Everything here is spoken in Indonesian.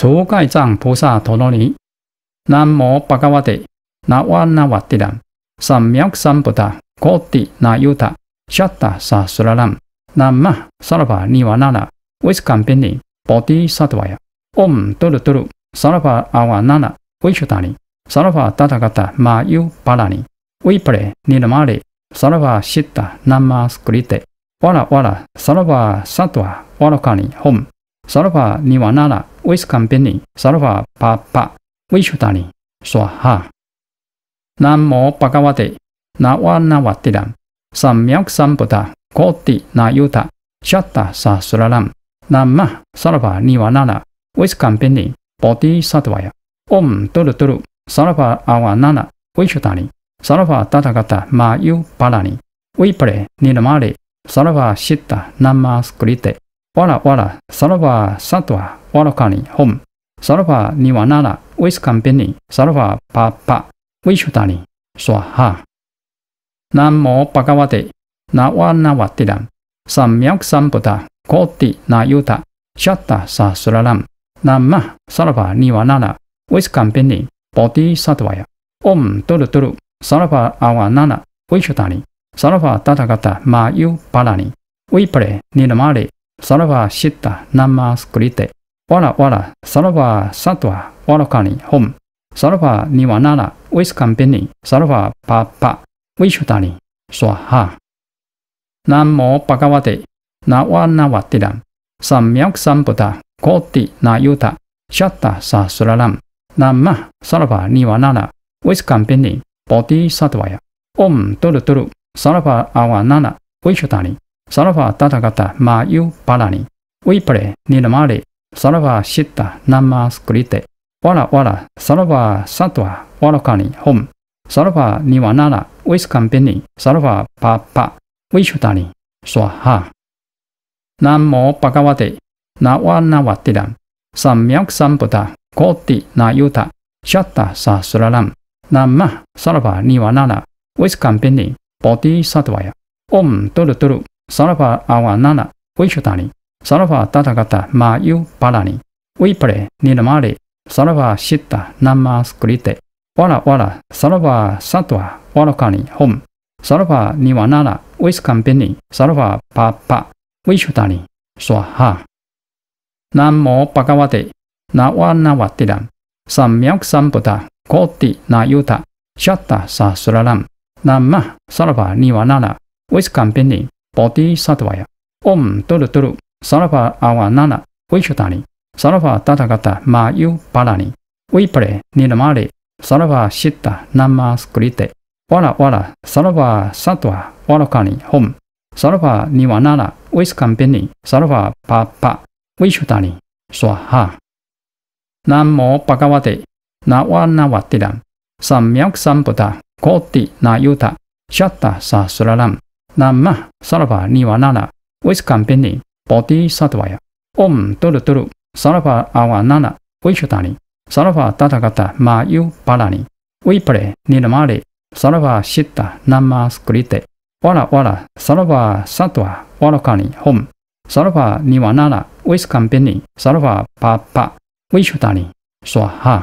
除盖藏菩萨陀罗尼。南无巴嘎瓦テ、ナワナワティラン、サンミャクサンブタ、コーティナユタ、シャッタサスララン、ナンマ、サラバニワナナ、ウィスカンピニ、ボディサトワヤ、オムトゥルトゥル、サラバアワナナ、ウィシュタニ、サラバタタガタ、マユパラニ、ウィプレ、ニナマリ、サラバシッタ、ナンマス、わらわら、サラバサトワ、わらかに、ホム、Sarva Nivanala Viskambini Sarva Papa Vishudani Swaha Namo Bhagavate. Nawanavatiram Samyak Sambuddha Koti Nayuta Shatta Sasralam Namah Sarva Nivanala Viskambini Bodhisattvaya Om Turu Turu Sarva Awanana Vishudani Sarva Tathagata Mayu Palani Vipre Nirmale Sarva Siddha Namaskrite 威斯坎宾尼，波提萨多呀，唵多鲁多鲁，萨拉巴阿瓦那拉，威修达尼，萨拉巴达达嘎达玛尤巴拉尼，威普雷尼拉玛里。萨拉巴西达南玛斯格里德，瓦拉瓦拉，萨拉巴萨多瓦，瓦拉卡尼，home，萨拉巴尼瓦那拉，威斯坎宾尼，萨拉巴巴巴，威修达尼，说哈。南无巴嘎瓦帝，那瓦那瓦帝南，三藐三菩提，果地那尤他，夏达萨苏拉南，南无萨拉巴尼瓦那拉，威斯坎宾尼，波提萨多瓦呀，唵多鲁多鲁，萨拉巴阿瓦那 sarva shitta namaskrite wala wala sarva sattva walakani hom sarva nivanana viskampini sarva papa vishutani swaha namo bhagavate nawanavatiram samyak sambuddha koti nayuta shatta sasralam namah sarva nivanana viskampini bodhisattvaya om turu turu sarva awanana vishutani サラファタタガタマユパラニ、ウィプレニルマリ、サラファシッタナマスクリテ、ワラワラ、サラファサトワ、ワロカニ、ホム、サラファニワナラ、ウィスカンペニ、サラファパパ、ウィシュタニ、ソハ。ナンモパカワテ、ナワナワティラン、サンミャクサンブタ、コーティナユタ、シャッタサスララン、ナンマ、サラファニワナラ、ウィスカンペニ、ボディサトワヤ、オムトルトル、sarva awanana vaichutani sarva tathagata mayu balani vipare ninamare sarva shitta namaskrite wala wala sarva sattva walakani hom sarva nivanana vaiskampini sarva papa vaichutani swaha namo bhagavate nawanavatiram samyak sambuddha koti nayuta shatta sasralam namah sarva nivanana vaiskampini 果地那尤他，夏达萨苏拉南，南无萨拉巴尼瓦那那，威斯坎宾尼。波提萨多瓦呀，唵多鲁多鲁，萨拉巴阿瓦那那，维修达尼，萨拉巴达达嘎达玛尤巴拉尼，维普雷尼拉玛里，萨拉巴西达南玛斯格里德，瓦拉瓦拉，萨拉巴萨多瓦，瓦拉卡尼，home，萨拉巴尼瓦那拉，威斯坎宾尼，萨拉巴巴巴，维修达尼，说哈。南无巴嘎瓦帝，那瓦那瓦帝南，三藐三菩提，果地那尤他，夏达萨苏拉南。南无萨 namah sarva nivanana viskampini bodhisattva om tulu tulu sarva awanana vishutani sarva tathagata mayu balani vipare ninamare sarva shitta namaskrite wala wala sarva sattva walakani hom sarva nivanana viskampini sarva papa vishutani swaha